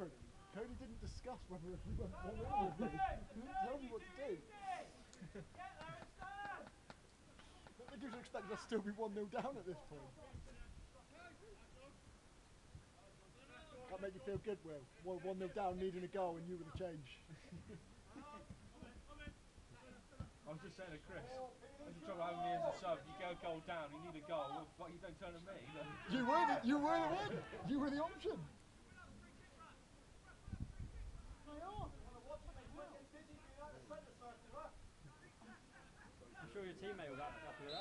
Cody didn't discuss whether if we went one me. He didn't tell me what to do. I think he was expecting us to still be one 0 down at this point. That make you feel good, Will. One one 0 down, needing a goal, and you were the change. I was just saying to Chris, that's the trouble having me as a sub. You go goal down, you need a goal. Well, you don't turn to me. then- You were the, you were the one. You were the option. Sure your teammate was with that. Huh?